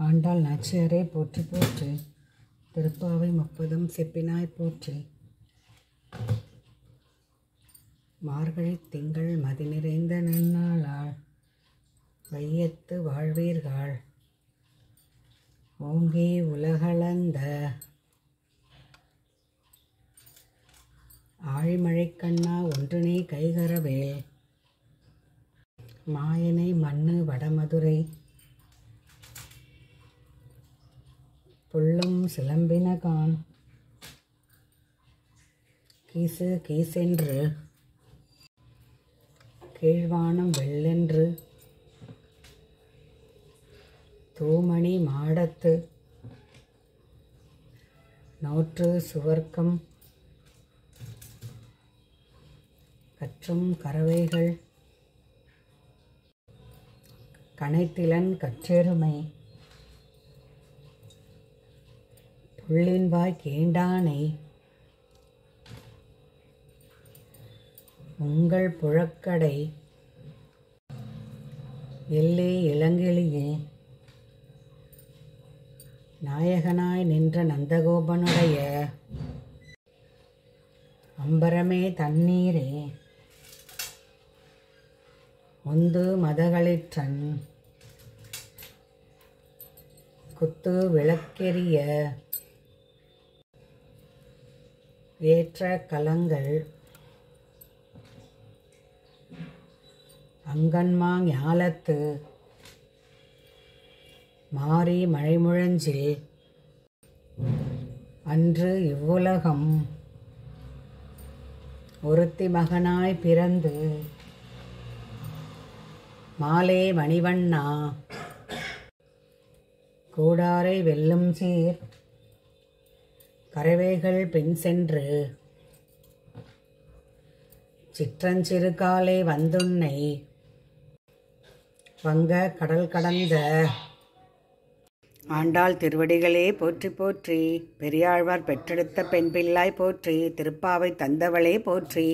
ஆண்டாள் நாச்சியாரே போற்றி போற்றி. திருப்பாவை முப்பதும் செப்பினாய் போற்றி. மார்கழி திங்கள் மதி நிறைந்த நன்னாளாள். வையத்து வாழ்வீர்கள். ஓங்கி உலகளந்த ஆழிமழைக்கண்ணா ஒன்றினை நீ கைகரவேல். மாயனை மண்ணு வடமதுரை. புல்லும் சிலம்பினகான். கீசு கீசென்று கீழ்வானம் வெள்ளென்று தூமணி மாடத்து நோற்று சுவர்க்கம் கற்றும் கறவைகள் கனைத்திலன் கற்றெருமை. புள்ளின்வாய் கேண்டானை உங்கள் புழக்கடை. எல்லே இளங்கிளியே. நாயகனாய் நின்ற நந்தகோபனுடைய. அம்பரமே தண்ணீரே. ஒந்து மதகளிற்றன். குத்து விளக்கெரிய ஏற்ற கலங்கள். அங்கன்மா ஞாலத்து. மாறி மழைமுழஞ்சில். அன்று இவ்வுலகம். ஒருத்தி மகனாய் பிறந்து. மாலே மணிவண்ணா. கூடாரை வெல்லும் சீர். பறவைகள் பின் சென்று சிற்றஞ்சிறு காலை வந்துன்னை வங்க கடல் கடந்த ஆண்டாள் திருவடிகளே போற்றி போற்றி பெரியாழ்வார் பெற்றெடுத்த பெண் பிள்ளாய் போற்றி திருப்பாவை தந்தவளே போற்றி